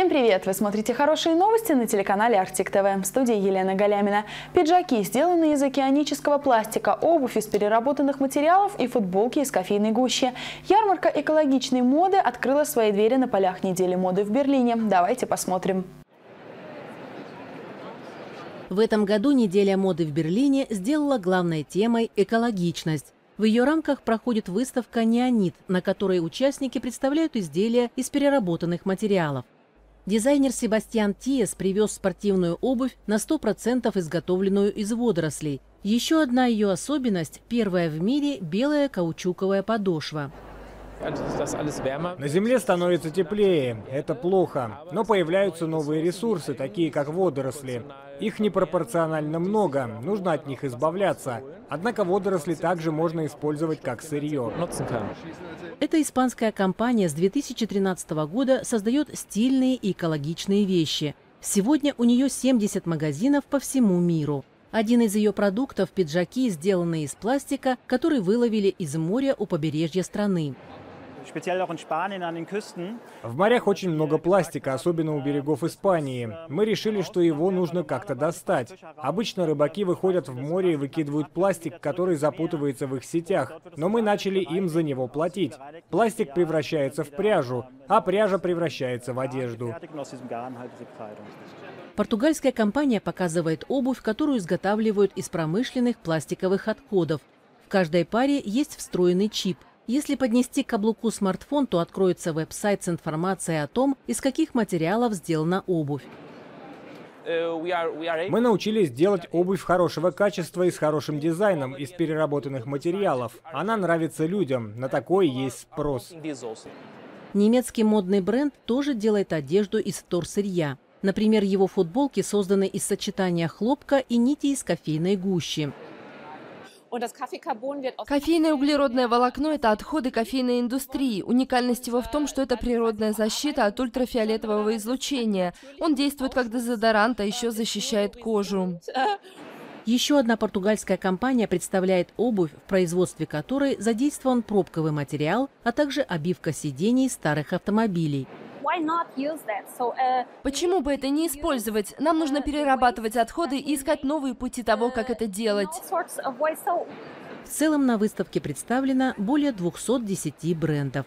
Всем привет! Вы смотрите «Хорошие новости» на телеканале «Арктик ТВ». В студии Елена Галямина. Пиджаки, сделанные из океанического пластика, обувь из переработанных материалов и футболки из кофейной гущи. Ярмарка экологичной моды открыла свои двери на полях недели моды в Берлине. Давайте посмотрим. В этом году неделя моды в Берлине сделала главной темой экологичность. В ее рамках проходит выставка «Неонит», на которой участники представляют изделия из переработанных материалов. Дизайнер Себастьян Тиес привез спортивную обувь на 100% изготовленную из водорослей. Еще одна ее особенность – первая в мире белая каучуковая подошва. На Земле становится теплее, это плохо. Но появляются новые ресурсы, такие как водоросли. Их непропорционально много, нужно от них избавляться. Однако водоросли также можно использовать как сырье. Эта испанская компания с 2013 года создает стильные и экологичные вещи. Сегодня у нее 70 магазинов по всему миру. Один из ее продуктов – пиджаки, сделанные из пластика, который выловили из моря у побережья страны. В морях очень много пластика, особенно у берегов Испании. Мы решили, что его нужно как-то достать. Обычно рыбаки выходят в море и выкидывают пластик, который запутывается в их сетях. Но мы начали им за него платить. Пластик превращается в пряжу, а пряжа превращается в одежду. Португальская компания показывает обувь, которую изготавливают из промышленных пластиковых отходов. В каждой паре есть встроенный чип. Если поднести к каблуку смартфон, то откроется веб-сайт с информацией о том, из каких материалов сделана обувь. Мы научились делать обувь хорошего качества и с хорошим дизайном из переработанных материалов. Она нравится людям, на такой есть спрос. Немецкий модный бренд тоже делает одежду из вторсырья. Например, его футболки созданы из сочетания хлопка и нити из кофейной гущи. Кофейное углеродное волокно – это отходы кофейной индустрии. Уникальность его в том, что это природная защита от ультрафиолетового излучения. Он действует как дезодорант, а еще защищает кожу. Еще одна португальская компания представляет обувь, в производстве которой задействован пробковый материал, а также обивка сидений старых автомобилей. Uh, Почему бы это не использовать? Нам нужно перерабатывать отходы и искать новые пути того, как это делать. В целом на выставке представлено более 210 брендов.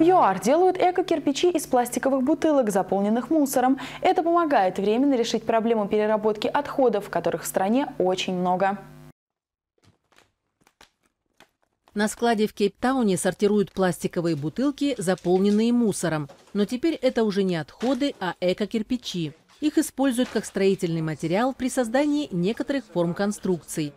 В ЮАР делают эко-кирпичи из пластиковых бутылок, заполненных мусором. Это помогает временно решить проблему переработки отходов, которых в стране очень много. На складе в Кейптауне сортируют пластиковые бутылки, заполненные мусором. Но теперь это уже не отходы, а эко-кирпичи. Их используют как строительный материал при создании некоторых форм конструкций.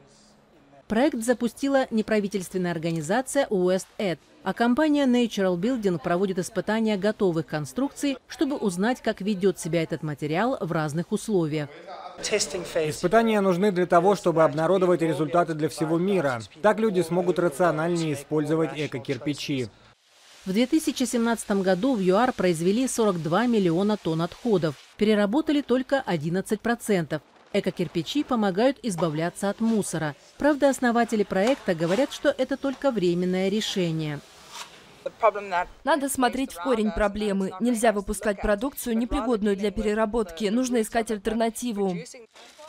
Проект запустила неправительственная организация Ed, а компания Natural Building проводит испытания готовых конструкций, чтобы узнать, как ведет себя этот материал в разных условиях. Испытания нужны для того, чтобы обнародовать результаты для всего мира. Так люди смогут рациональнее использовать эко-кирпичи. В 2017 году в ЮАР произвели 42 миллиона тонн отходов, переработали только 11%. Эко-кирпичи помогают избавляться от мусора. Правда, основатели проекта говорят, что это только временное решение. Надо смотреть в корень проблемы. Нельзя выпускать продукцию, непригодную для переработки. Нужно искать альтернативу.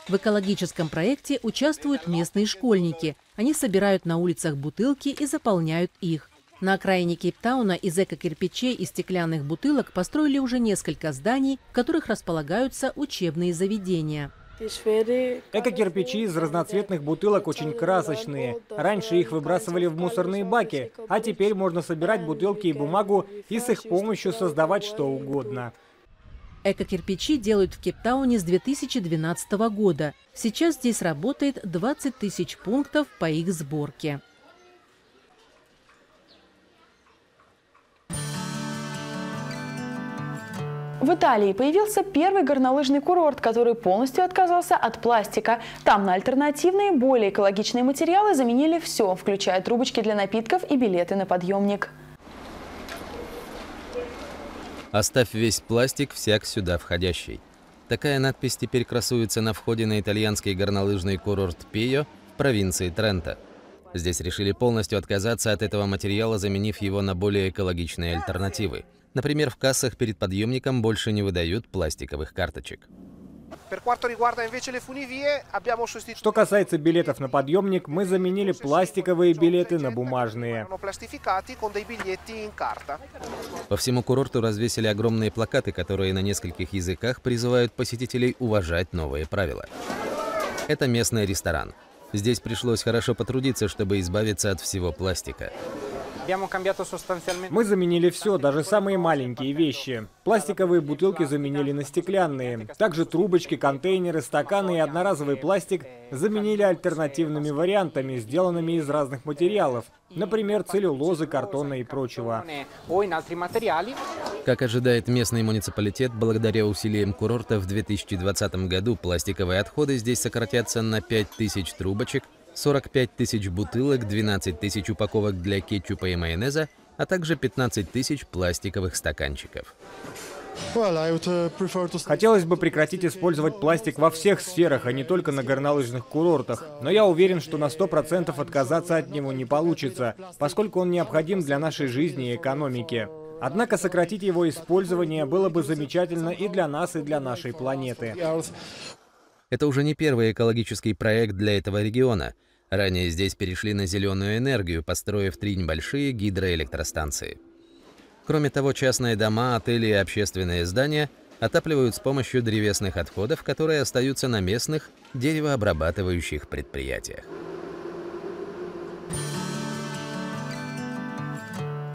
В экологическом проекте участвуют местные школьники. Они собирают на улицах бутылки и заполняют их. На окраине Кейптауна из эко-кирпичей и стеклянных бутылок построили уже несколько зданий, в которых располагаются учебные заведения. Эко-кирпичи из разноцветных бутылок очень красочные. Раньше их выбрасывали в мусорные баки, а теперь можно собирать бутылки и бумагу и с их помощью создавать что угодно. Эко-кирпичи делают в Кейптауне с 2012 года. Сейчас здесь работает 20 тысяч пунктов по их сборке. В Италии появился первый горнолыжный курорт, который полностью отказался от пластика. Там на альтернативные, более экологичные материалы заменили все, включая трубочки для напитков и билеты на подъемник. Оставь весь пластик, всяк сюда входящий. Такая надпись теперь красуется на входе на итальянский горнолыжный курорт Пио в провинции Трента. Здесь решили полностью отказаться от этого материала, заменив его на более экологичные альтернативы. Например, в кассах перед подъемником больше не выдают пластиковых карточек. Что касается билетов на подъемник, мы заменили пластиковые билеты на бумажные. По всему курорту развесили огромные плакаты, которые на нескольких языках призывают посетителей уважать новые правила. Это местный ресторан. Здесь пришлось хорошо потрудиться, чтобы избавиться от всего пластика. Мы заменили все, даже самые маленькие вещи. Пластиковые бутылки заменили на стеклянные. Также трубочки, контейнеры, стаканы и одноразовый пластик заменили альтернативными вариантами, сделанными из разных материалов. Например, целлюлозы, картона и прочего. Как ожидает местный муниципалитет, благодаря усилиям курорта в 2020 году пластиковые отходы здесь сократятся на 5000 трубочек, 45 тысяч бутылок, 12 тысяч упаковок для кетчупа и майонеза, а также 15 тысяч пластиковых стаканчиков. Хотелось бы прекратить использовать пластик во всех сферах, а не только на горнолыжных курортах. Но я уверен, что на 100% отказаться от него не получится, поскольку он необходим для нашей жизни и экономики. Однако сократить его использование было бы замечательно и для нас, и для нашей планеты. Это уже не первый экологический проект для этого региона. Ранее здесь перешли на зеленую энергию, построив три небольшие гидроэлектростанции. Кроме того, частные дома, отели и общественные здания отапливают с помощью древесных отходов, которые остаются на местных деревообрабатывающих предприятиях.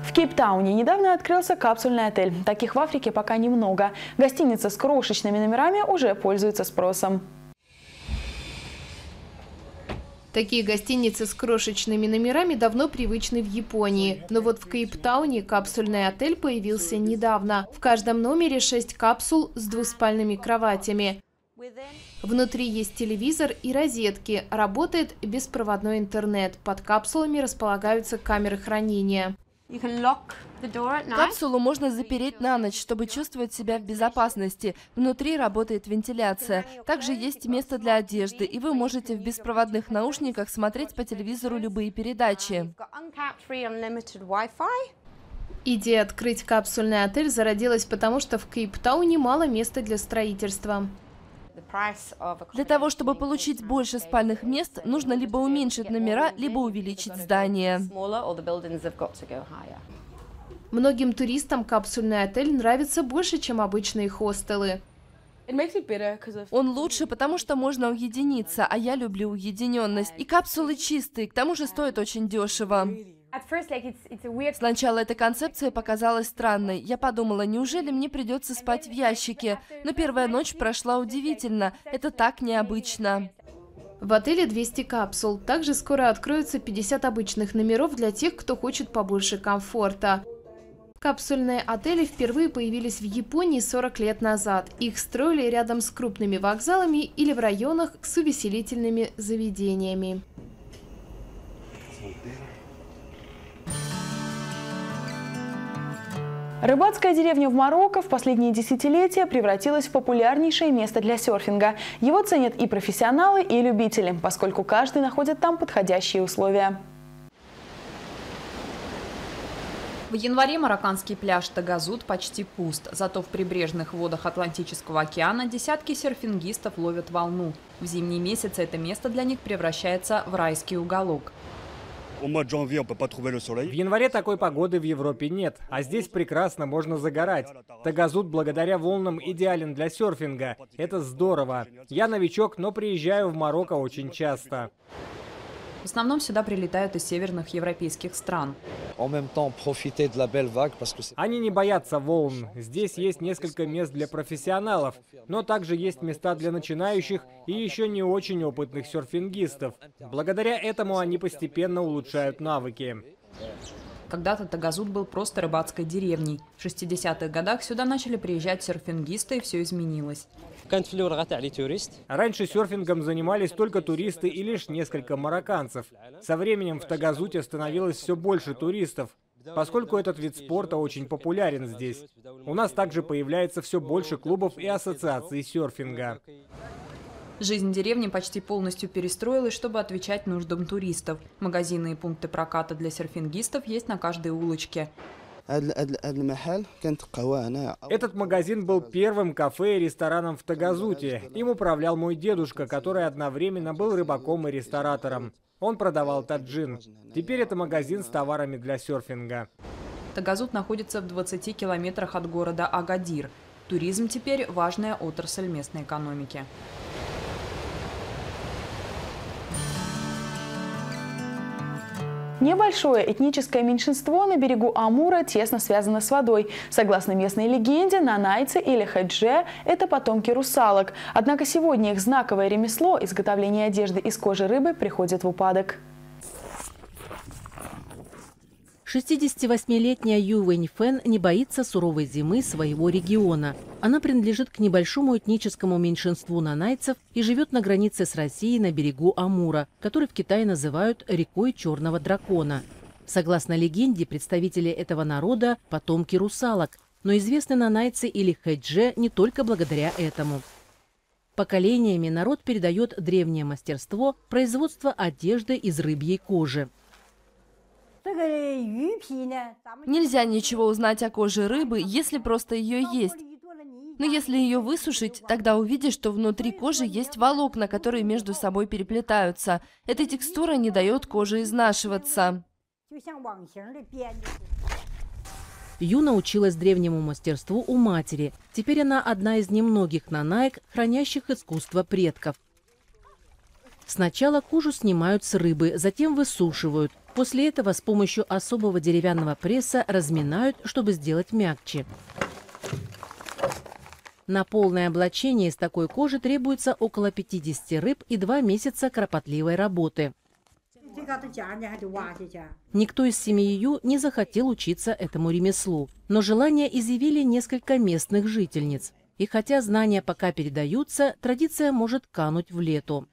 В Кейптауне недавно открылся капсульный отель. Таких в Африке пока немного. Гостиница с крошечными номерами уже пользуется спросом. Такие гостиницы с крошечными номерами давно привычны в Японии. Но вот в Кейптауне капсульный отель появился недавно. В каждом номере 6 капсул с двуспальными кроватями. Внутри есть телевизор и розетки. Работает беспроводной интернет. Под капсулами располагаются камеры хранения. Капсулу можно запереть на ночь, чтобы чувствовать себя в безопасности. Внутри работает вентиляция. Также есть место для одежды, и вы можете в беспроводных наушниках смотреть по телевизору любые передачи. Идея открыть капсульный отель зародилась потому, что в Кейптауне мало места для строительства. Для того, чтобы получить больше спальных мест, нужно либо уменьшить номера, либо увеличить здание. Многим туристам капсульный отель нравится больше, чем обычные хостелы. Он лучше, потому что можно уединиться, а я люблю уединенность. И капсулы чистые, к тому же стоят очень дешево. Сначала эта концепция показалась странной. Я подумала, неужели мне придется спать в ящике? Но первая ночь прошла удивительно. Это так необычно. В отеле 200 капсул. Также скоро откроются 50 обычных номеров для тех, кто хочет побольше комфорта. Капсульные отели впервые появились в Японии 40 лет назад. Их строили рядом с крупными вокзалами или в районах с увеселительными заведениями. Рыбацкая деревня в Марокко в последние десятилетия превратилась в популярнейшее место для серфинга. Его ценят и профессионалы, и любители, поскольку каждый находит там подходящие условия. В январе марокканский пляж Тагазут почти пуст, зато в прибрежных водах Атлантического океана десятки серфингистов ловят волну. В зимние месяцы это место для них превращается в райский уголок. В январе такой погоды в Европе нет, а здесь прекрасно можно загорать. Тагазут благодаря волнам идеален для серфинга. Это здорово. Я новичок, но приезжаю в Марокко очень часто. В основном сюда прилетают из северных европейских стран. Они не боятся волн. Здесь есть несколько мест для профессионалов, но также есть места для начинающих и еще не очень опытных серфингистов. Благодаря этому они постепенно улучшают навыки. Когда-то Тагазут был просто рыбацкой деревней. В 60-х годах сюда начали приезжать серфингисты, и все изменилось. Раньше серфингом занимались только туристы и лишь несколько марокканцев. Со временем в Тагазуте становилось все больше туристов, поскольку этот вид спорта очень популярен здесь. У нас также появляется все больше клубов и ассоциаций серфинга. Жизнь деревни почти полностью перестроилась, чтобы отвечать нуждам туристов. Магазины и пункты проката для серфингистов есть на каждой улочке. Этот магазин был первым кафе и рестораном в Тагазуте. Им управлял мой дедушка, который одновременно был рыбаком и ресторатором. Он продавал таджин. Теперь это магазин с товарами для серфинга. Тагазут находится в 20 километрах от города Агадир. Туризм теперь важная отрасль местной экономики. Небольшое этническое меньшинство на берегу Амура тесно связано с водой. Согласно местной легенде, нанайцы или хедже – это потомки русалок. Однако сегодня их знаковое ремесло – изготовление одежды из кожи рыбы – приходит в упадок. 68-летняя Ю Вэньфэн не боится суровой зимы своего региона. Она принадлежит к небольшому этническому меньшинству нанайцев и живет на границе с Россией на берегу Амура, который в Китае называют рекой Черного дракона. Согласно легенде, представители этого народа – потомки русалок, но известны нанайцы или хэдже не только благодаря этому. Поколениями народ передает древнее мастерство производства одежды из рыбьей кожи. Нельзя ничего узнать о коже рыбы, если просто ее есть. Но если ее высушить, тогда увидишь, что внутри кожи есть волокна, которые между собой переплетаются. Эта текстура не дает коже изнашиваться. Ю научилась древнему мастерству у матери. Теперь она одна из немногих нанаек, хранящих искусство предков. Сначала кожу снимают с рыбы, затем высушивают. После этого с помощью особого деревянного пресса разминают, чтобы сделать мягче. На полное облачение из такой кожи требуется около 50 рыб и 2 месяца кропотливой работы. Никто из семьи Ю не захотел учиться этому ремеслу, но желание изъявили несколько местных жительниц. И хотя знания пока передаются, традиция может кануть в лету.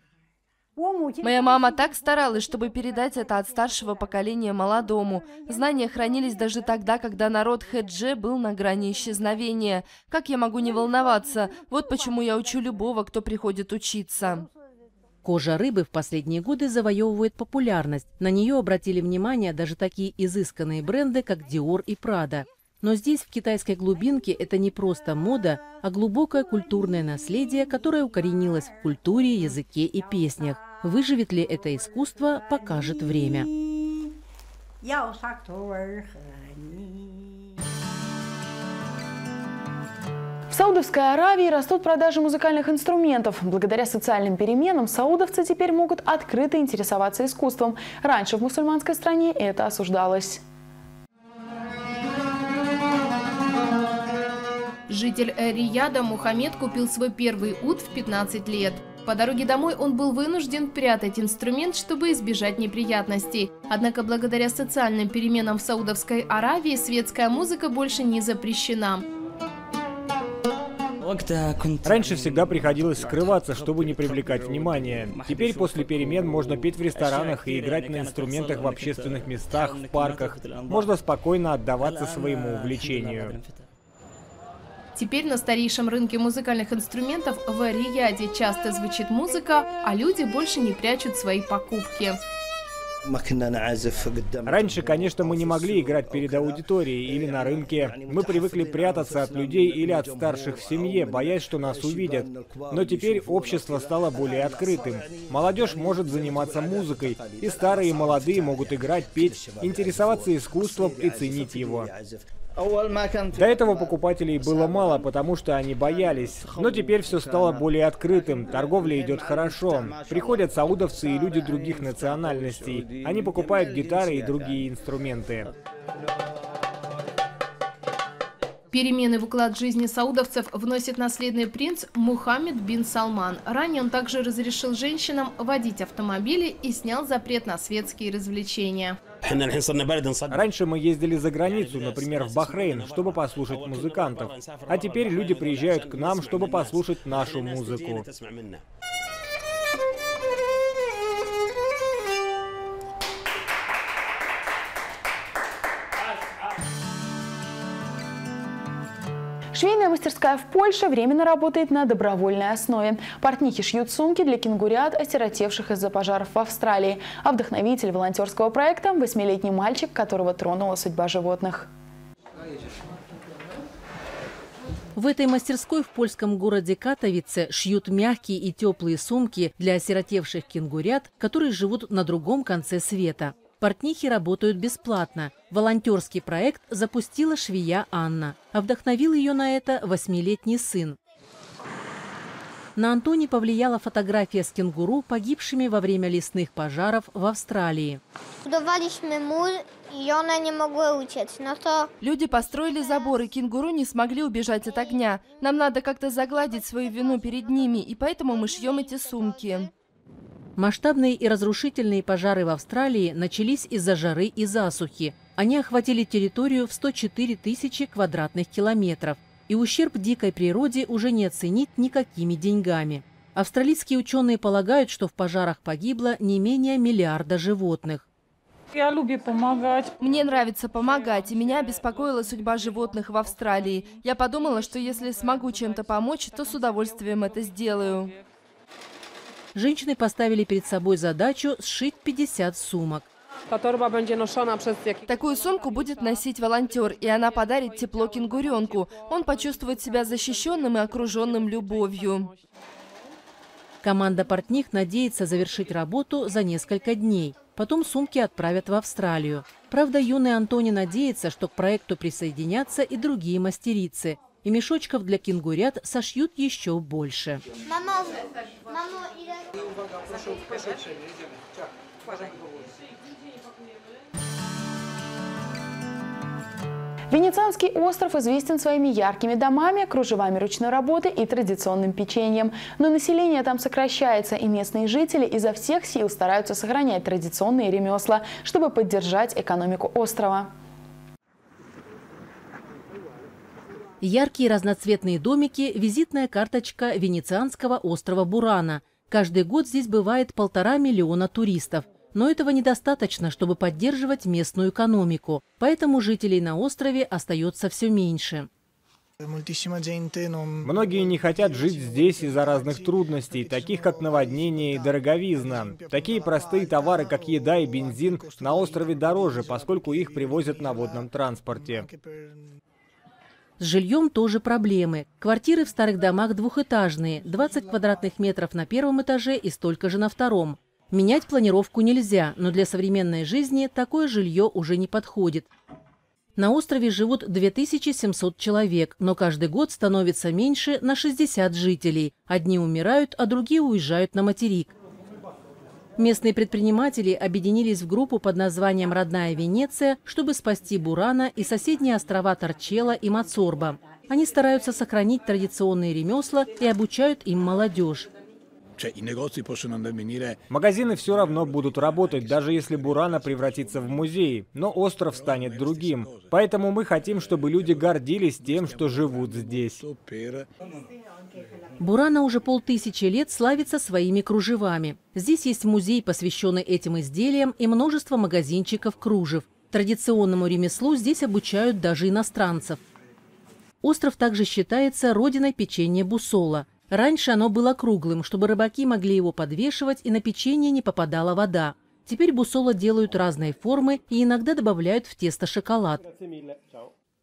Моя мама так старалась, чтобы передать это от старшего поколения молодому. Знания хранились даже тогда, когда народ Хедже был на грани исчезновения. Как я могу не волноваться? Вот почему я учу любого, кто приходит учиться. Кожа рыбы в последние годы завоевывает популярность. На нее обратили внимание даже такие изысканные бренды, как Dior и Prada. Но здесь, в китайской глубинке, это не просто мода, а глубокое культурное наследие, которое укоренилось в культуре, языке и песнях. Выживет ли это искусство, покажет время. В Саудовской Аравии растут продажи музыкальных инструментов. Благодаря социальным переменам саудовцы теперь могут открыто интересоваться искусством. Раньше в мусульманской стране это осуждалось. Житель Рияда Мухаммед купил свой первый ут в 15 лет. По дороге домой он был вынужден прятать инструмент, чтобы избежать неприятностей. Однако благодаря социальным переменам в Саудовской Аравии светская музыка больше не запрещена. Раньше всегда приходилось скрываться, чтобы не привлекать внимание. Теперь после перемен можно петь в ресторанах и играть на инструментах в общественных местах, в парках. Можно спокойно отдаваться своему увлечению. Теперь на старейшем рынке музыкальных инструментов в Рияде часто звучит музыка, а люди больше не прячут свои покупки. Раньше, конечно, мы не могли играть перед аудиторией или на рынке. Мы привыкли прятаться от людей или от старших в семье, боясь, что нас увидят. Но теперь общество стало более открытым. Молодежь может заниматься музыкой, и старые и молодые могут играть, петь, интересоваться искусством и ценить его. До этого покупателей было мало, потому что они боялись. Но теперь все стало более открытым, торговля идет хорошо. Приходят саудовцы и люди других национальностей. Они покупают гитары и другие инструменты. Перемены в уклад жизни саудовцев вносит наследный принц Мухаммед бин Салман. Ранее он также разрешил женщинам водить автомобили и снял запрет на светские развлечения. Раньше мы ездили за границу, например, в Бахрейн, чтобы послушать музыкантов. А теперь люди приезжают к нам, чтобы послушать нашу музыку. Швейная мастерская в Польше временно работает на добровольной основе. Портнихи шьют сумки для кенгурят, осиротевших из-за пожаров в Австралии. А вдохновитель волонтерского проекта – восьмилетний мальчик, которого тронула судьба животных. В этой мастерской в польском городе Катовице шьют мягкие и теплые сумки для осиротевших кенгурят, которые живут на другом конце света. Портнихи работают бесплатно. Волонтерский проект запустила швея Анна, а вдохновил ее на это восьмилетний сын. На Антоне повлияла фотография с кенгуру, погибшими во время лесных пожаров в Австралии. Budowaliśmy mur i one nie mogły uciec. No to Люди построили забор, и кенгуру не смогли убежать от огня. Нам надо как-то загладить свою вину перед ними, и поэтому мы шьем эти сумки. Масштабные и разрушительные пожары в Австралии начались из-за жары и засухи. Они охватили территорию в 104 тысячи квадратных километров. И ущерб дикой природе уже не оценить никакими деньгами. Австралийские ученые полагают, что в пожарах погибло не менее миллиарда животных. Я люблю помогать. Мне нравится помогать, и меня беспокоила судьба животных в Австралии. Я подумала, что если смогу чем-то помочь, то с удовольствием это сделаю. Женщины поставили перед собой задачу сшить 50 сумок. Такую сумку будет носить волонтер, и она подарит тепло кенгуренку. Он почувствует себя защищенным и окруженным любовью. Команда портних надеется завершить работу за несколько дней. Потом сумки отправят в Австралию. Правда, юный Антони надеется, что к проекту присоединятся и другие мастерицы. И мешочков для кенгурят сошьют еще больше. mamo ile... Венецианский остров известен своими яркими домами, кружевами ручной работы и традиционным печеньем. Но население там сокращается, и местные жители изо всех сил стараются сохранять традиционные ремесла, чтобы поддержать экономику острова. Яркие разноцветные домики – визитная карточка венецианского острова Бурана. Каждый год здесь бывает полтора миллиона туристов. Но этого недостаточно, чтобы поддерживать местную экономику. Поэтому жителей на острове остается все меньше. Многие не хотят жить здесь из-за разных трудностей, таких как наводнение и дороговизна. Такие простые товары, как еда и бензин, на острове дороже, поскольку их привозят на водном транспорте. С жильем тоже проблемы. Квартиры в старых домах двухэтажные, 20 квадратных метров на первом этаже и столько же на втором. Менять планировку нельзя, но для современной жизни такое жилье уже не подходит. На острове живут 2700 человек, но каждый год становится меньше на 60 жителей. Одни умирают, а другие уезжают на материк. Местные предприниматели объединились в группу под названием «Родная Венеция», чтобы спасти Бурана и соседние острова Торчелла и Мацорба. Они стараются сохранить традиционные ремесла и обучают им молодежь. Магазины все равно будут работать, даже если Бурана превратится в музей, но остров станет другим. Поэтому мы хотим, чтобы люди гордились тем, что живут здесь. Бурана уже полтысячи лет славится своими кружевами. Здесь есть музей, посвященный этим изделиям, и множество магазинчиков кружев. Традиционному ремеслу здесь обучают даже иностранцев. Остров также считается родиной печенья бусола. Раньше оно было круглым, чтобы рыбаки могли его подвешивать и на печенье не попадала вода. Теперь бусола делают разной формы и иногда добавляют в тесто шоколад.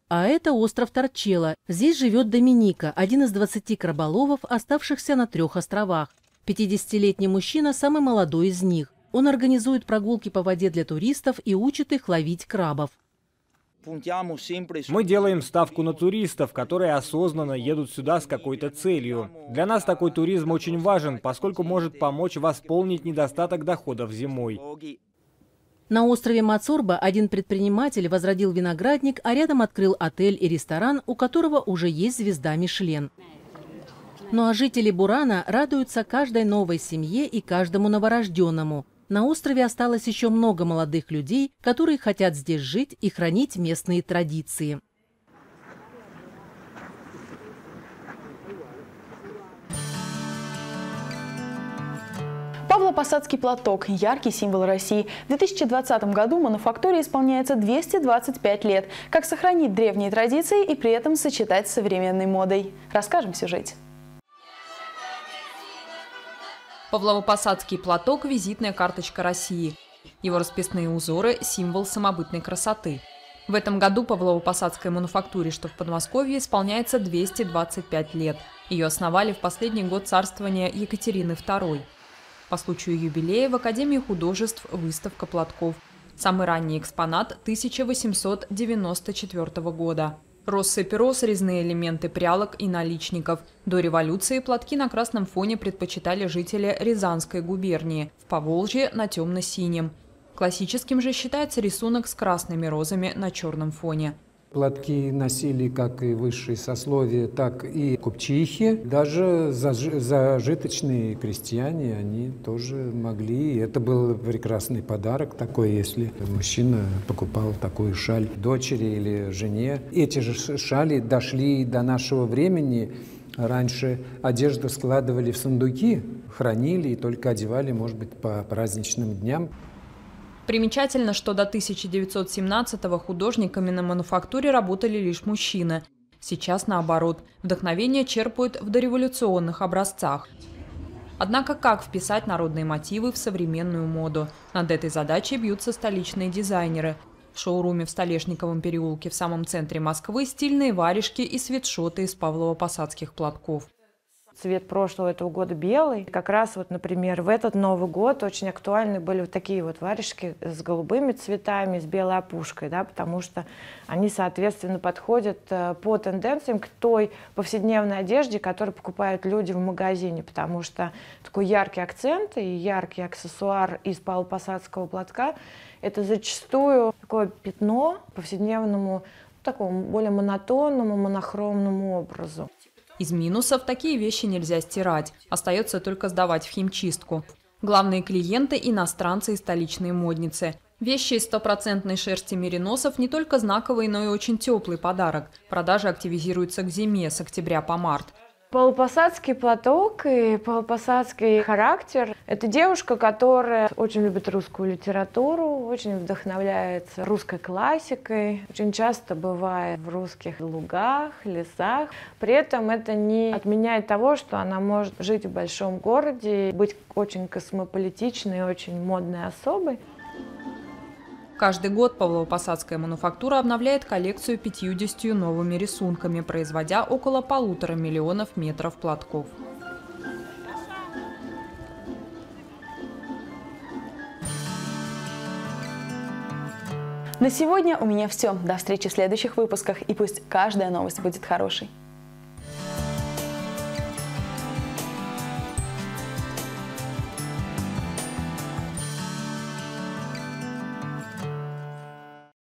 А это остров Торчелла. Здесь живет Доминика, один из 20 краболовов, оставшихся на трех островах. 50-летний мужчина самый молодой из них. Он организует прогулки по воде для туристов и учит их ловить крабов. Мы делаем ставку на туристов, которые осознанно едут сюда с какой-то целью. Для нас такой туризм очень важен, поскольку может помочь восполнить недостаток доходов зимой. На острове Мацорба один предприниматель возродил виноградник, а рядом открыл отель и ресторан, у которого уже есть звезда Мишлен. Ну а жители Бурана радуются каждой новой семье и каждому новорожденному. На острове осталось еще много молодых людей, которые хотят здесь жить и хранить местные традиции. Павлопосадский платок – яркий символ России. В 2020 году мануфактуре исполняется 225 лет. Как сохранить древние традиции и при этом сочетать с современной модой? Расскажем в сюжете. Павлово-Посадский платок – визитная карточка России. Его расписные узоры – символ самобытной красоты. В этом году Павлово-Посадской мануфактуре, что в Подмосковье, исполняется 225 лет. Ее основали в последний год царствования Екатерины II. По случаю юбилея в Академии художеств выставка платков. Самый ранний экспонат 1894 года. Россыпь роз, резные элементы прялок и наличников. До революции платки на красном фоне предпочитали жители Рязанской губернии, в Поволжье на темно-синем. Классическим же считается рисунок с красными розами на черном фоне. Платки носили как и высшие сословия, так и купчихи. Даже зажиточные крестьяне, они тоже могли. И это был прекрасный подарок такой, если мужчина покупал такую шаль дочери или жене. Эти же шали дошли до нашего времени. Раньше одежду складывали в сундуки, хранили и только одевали, может быть, по праздничным дням. Примечательно, что до 1917-го художниками на мануфактуре работали лишь мужчины. Сейчас наоборот, вдохновение черпают в дореволюционных образцах. Однако как вписать народные мотивы в современную моду? Над этой задачей бьются столичные дизайнеры. В шоуруме в Столешниковом переулке в самом центре Москвы стильные варежки и свитшоты из павлово-посадских платков цвет прошлого этого года белый. Как раз вот, например, в этот Новый год очень актуальны были вот такие вот варежки с голубыми цветами, с белой опушкой, да, потому что они, соответственно, подходят э, по тенденциям к той повседневной одежде, которую покупают люди в магазине, потому что такой яркий акцент и яркий аксессуар из палопосадского платка – это зачастую такое пятно повседневному, такому более монотонному, монохромному образу. Из минусов такие вещи нельзя стирать, остается только сдавать в химчистку. Главные клиенты – иностранцы и столичные модницы. Вещи из стопроцентной шерсти мериносов не только знаковый, но и очень теплый подарок. Продажи активизируются к зиме с октября по март. Полупосадский платок и полупосадский характер – это девушка, которая очень любит русскую литературу, очень вдохновляется русской классикой, очень часто бывает в русских лугах, лесах. При этом это не отменяет того, что она может жить в большом городе, быть очень космополитичной, очень модной особой. Каждый год Павлово-Посадская мануфактура обновляет коллекцию 50 новыми рисунками, производя около полутора миллионов метров платков. На сегодня у меня все. До встречи в следующих выпусках. И пусть каждая новость будет хорошей.